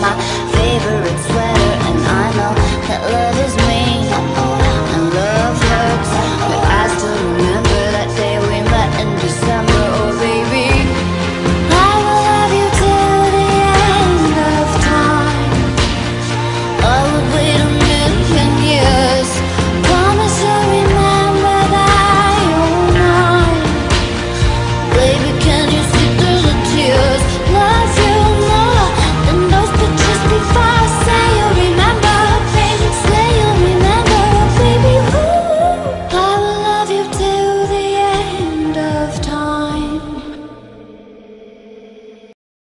吗？